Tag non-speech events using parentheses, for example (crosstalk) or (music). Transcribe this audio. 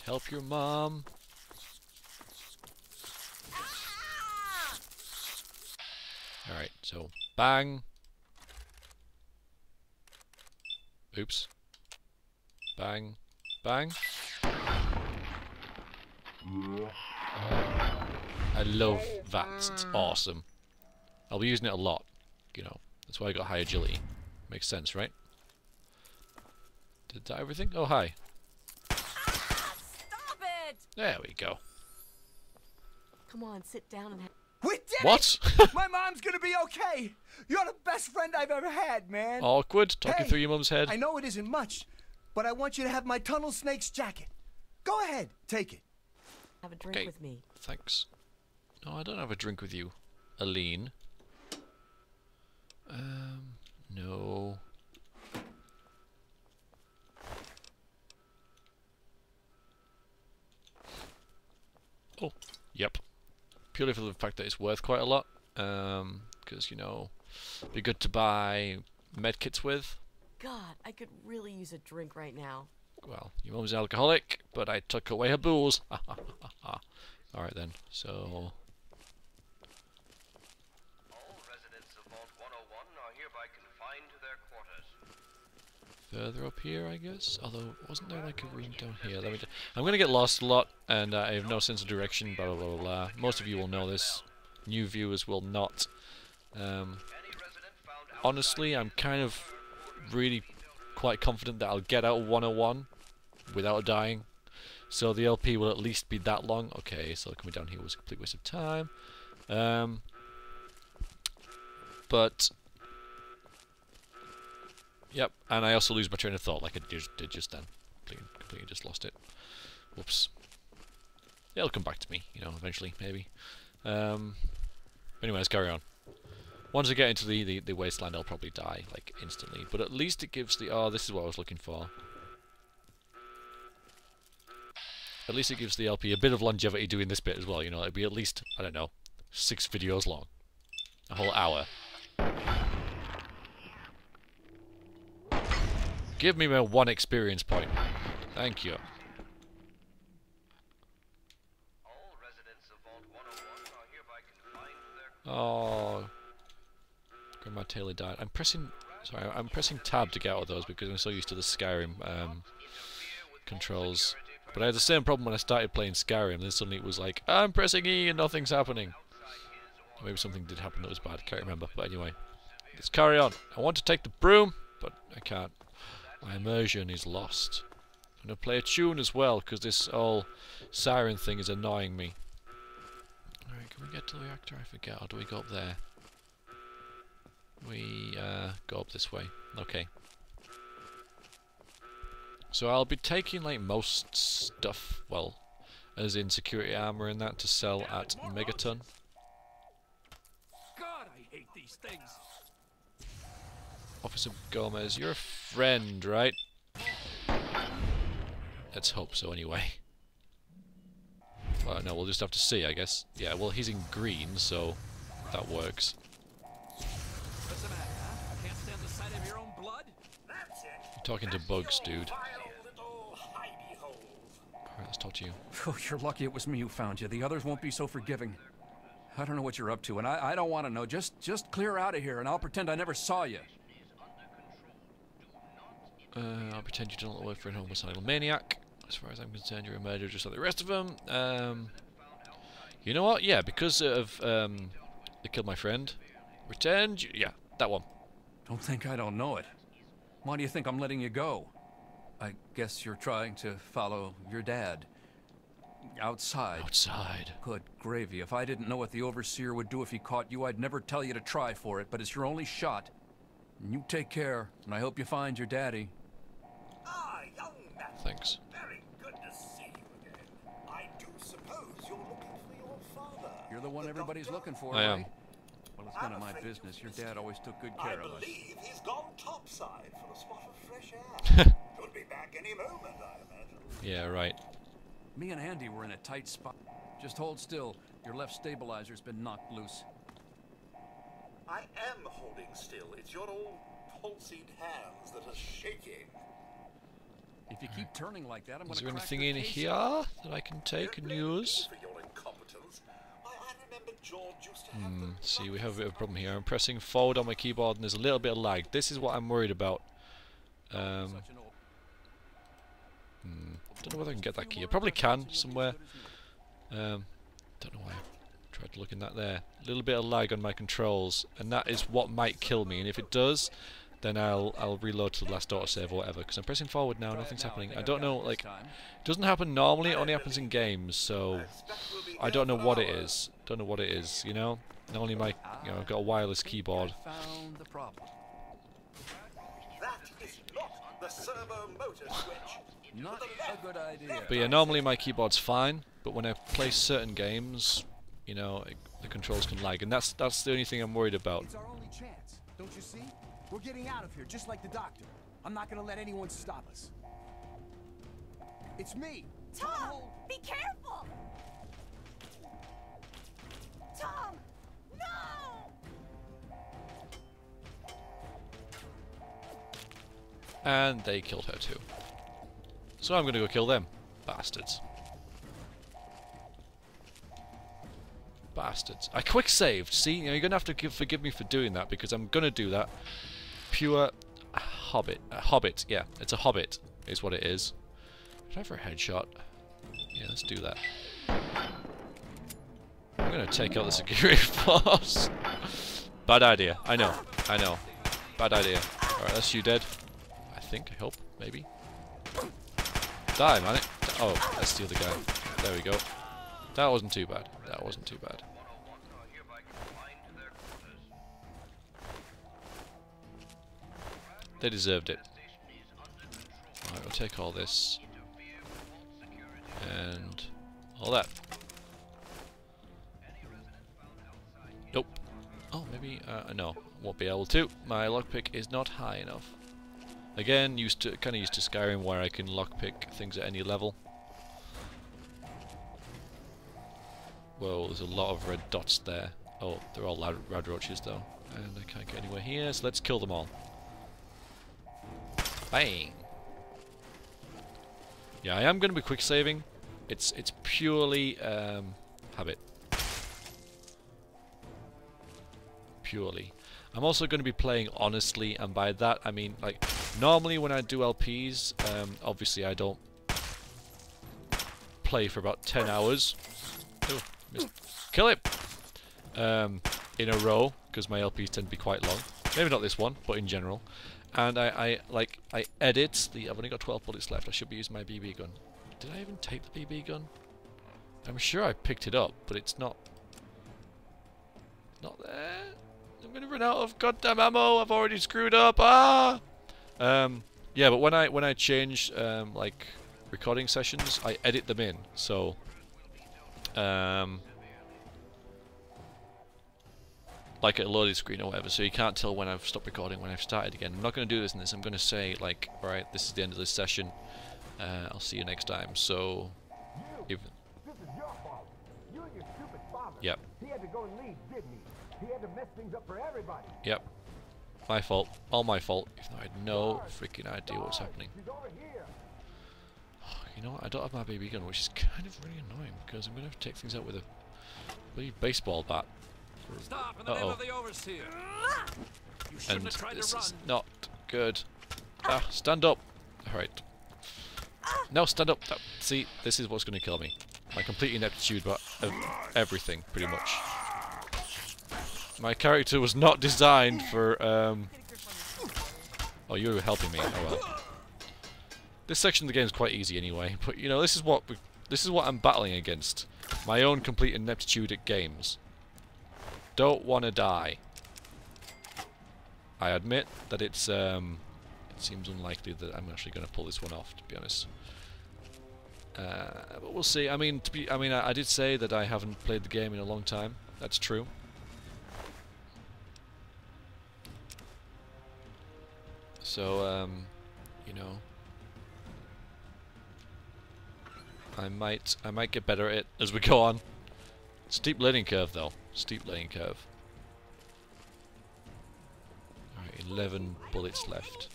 Help your mom. Alright, so bang. Oops. Bang. Bang. I love that. It's awesome. I'll be using it a lot. You know, that's why I got high agility. Makes sense, right? Did that everything? Oh, hi. Stop it! There we go. Come on, sit down and have. We did What? it! (laughs) My mom's gonna be okay. You're the best friend I've ever had, man. Awkward. Talking Hey, through your mom's head. I know it isn't much, but I want you to have my tunnel snake's jacket. Go ahead, take it. Have a drink Okay. with me. Thanks. No, I don't have a drink with you, Aline. Um, no. Oh, yep. Purely for the fact that it's worth quite a lot. Um, because you know, be good to buy medkits with. God, I could really use a drink right now. Well, your mum's an alcoholic, but I took away her booze. (laughs) Alright then, so... All residents of Vault 101 are hereby confined to their quarters. Further up here, I guess? Although, wasn't there like a room down here? Let me d- I'm gonna get lost a lot, and uh, I have no sense of direction, blah blah blah blah. Most of you will know this. New viewers will not. Um, honestly, I'm kind of really quite confident that I'll get out of 101 without dying. So the LP will at least be that long. Okay, so coming down here was a complete waste of time. Um, but yep, and I also lose my train of thought like I did just then. Completely, completely just lost it. Whoops. It'll come back to me, you know, eventually, maybe. Um, anyway, let's carry on. Once I get into the, the, the wasteland, I'll probably die, like, instantly. But at least it gives the... Oh, this is what I was looking for. At least it gives the LP a bit of longevity doing this bit as well, you know. It'd be at least, I don't know, six videos long. A whole hour. Give me my one experience point. Thank you. all residents of Vault 101 are hereby confined to their Oh, Grandma Taylor died. I'm pressing. Sorry, I'm pressing tab to get out of those because I'm so used to the Skyrim um, controls. But I had the same problem when I started playing Skyrim. Then suddenly it was like, I'm pressing E and nothing's happening. Or maybe something did happen that was bad. Can't remember. But anyway, let's carry on. I want to take the broom, but I can't. My immersion is lost. I'm gonna play a tune as well because this whole siren thing is annoying me. Can we get to the reactor? I forget. Or do we go up there? We uh, go up this way. Okay. So I'll be taking like most stuff, well, as in security armor and that to sell at Megaton. God, I hate these things. Officer Gomez, you're a friend, right? Let's hope so anyway. Well, no, we'll just have to see, I guess. Yeah, well, he's in green, so that works. What's the matter, huh? Can't stand the sight of your own blood? You're talking to Bugs, dude. Alright, let's talk to you. Oh, you're lucky it was me who found you. The others won't be so forgiving. I don't know what you're up to, and I, I don't want to know. Just just clear out of here, and I'll pretend I never saw you. Uh, I'll pretend you don't work for an homicidal maniac. As far as I'm concerned, you're a murderer just like the rest of them. Um, you know what? Yeah, because of um, they killed my friend. Returned. yeah, that one. Don't think I don't know it. Why do you think I'm letting you go? I guess you're trying to follow your dad. Outside. Outside. Good gravy. If I didn't know what the Overseer would do if he caught you, I'd never tell you to try for it, but it's your only shot. And you take care, and I hope you find your daddy. Ah, young man. Thanks. The one everybody's looking for, I am. right? Well, it's none of my business. Your dad always took good care of us. I believe he's gone topside for a spot of fresh air. (laughs) Should be back any moment, I imagine. Yeah, right. Me and Andy were in a tight spot. Just hold still. Your left stabilizer's been knocked loose. I am holding still. It's your old palsied hands that are shaking. If you keep turning like that, I'm Is gonna there anything in here that I can take and use? For your incompetence. Hmm, see, we have a bit of a problem here. I'm pressing forward on my keyboard and there's a little bit of lag. This is what I'm worried about. Um, hmm, don't know whether I can get that key. I probably can somewhere. Um, don't know why. I tried to look in that there. A little bit of lag on my controls, and that is what might kill me. And if it does, then I'll I'll reload to the last autosave or whatever. Because I'm pressing forward now, nothing's happening. I don't know, like, it doesn't happen normally. It only happens in games, so I don't know what it is. Don't know what it is. You know, normally my you know I've got a wireless keyboard. Found the problem. That is not the servo motor switch. Not a good idea. But yeah, normally my keyboard's fine, but when I play certain games, you know, it, the controls can lag, and that's that's the only thing I'm worried about. It's our only chance. Don't you see? We're getting out of here, just like the doctor. I'm not gonna let anyone stop us. It's me, Tom. Tom, be careful! Tom, no! And they killed her too. So I'm gonna go kill them. Bastards. Bastards. I quick saved. See, you you're gonna have to give, forgive me for doing that because I'm gonna do that. Pure hobbit. A hobbit, yeah. It's a hobbit, is what it is. Try for a headshot. Yeah, let's do that. I'm gonna take out the security (laughs) force. Bad idea. I know. I know. Bad idea. Alright, that's you dead. I think, I hope, maybe. Die, man. Oh, that's the other guy. There we go. That wasn't too bad. That wasn't too bad. 101 are hereby confined to their quarters. They deserved it. Alright, we'll take all this and all that. Oh, maybe, uh, no, won't be able to. My lockpick is not high enough. Again, used to kind of used to Skyrim where I can lockpick things at any level. Whoa, there's a lot of red dots there. Oh, they're all rad, rad roaches though, and I can't get anywhere here. So let's kill them all. Bang. Yeah, I am going to be quick saving. It's it's purely um, habit. Purely. I'm also going to be playing honestly, and by that I mean like normally when I do LPs, um, obviously I don't play for about 10 hours. Oh, missed. Kill it! Um, in a row because my LPs tend to be quite long. Maybe not this one, but in general. And I, I like I edit the. I've only got 12 bullets left. I should be using my BB gun. Did I even take the BB gun? I'm sure I picked it up, but it's not. Not there. I'm gonna run out of goddamn ammo. I've already screwed up. Ah. Um. Yeah, but when I when I change um like recording sessions, I edit them in. So. Um. Like a loaded screen or whatever, so you can't tell when I've stopped recording, when I've started again. I'm not going to do this in this. I'm going to say like, alright, this is the end of this session. Uh, I'll see you next time. So, if This is your fault. You and your stupid father. Yep. He had to go and leave, didn't he? He had to mess things up for everybody. Yep. My fault. All my fault. Even though I had no freaking idea what's happening. He's. You know what? I don't have my BB gun, which is kind of really annoying because I'm going to have to take things out with a bloody baseball bat. Stop in the name Uh-oh. of the overseer. You shouldn't And have tried this to run. is not good. Ah, stand up. Alright. No, stand up. No, See, this is what's going to kill me. My complete ineptitude about of everything, pretty much. My character was not designed for, um... Oh, you were helping me. Oh well. This section of the game is quite easy anyway, but you know, this is what this is what I'm battling against. My own complete ineptitude at games. Don't want to die. I admit that it's um, it seems unlikely that I'm actually going to pull this one off, to be honest. Uh, but we'll see. I mean, to be, I mean, I, I did say that I haven't played the game in a long time. That's true. So, um, you know, I might, I might get better at it as we go on. Steep learning curve, though. Steep learning curve. Alright, 11 bullets left.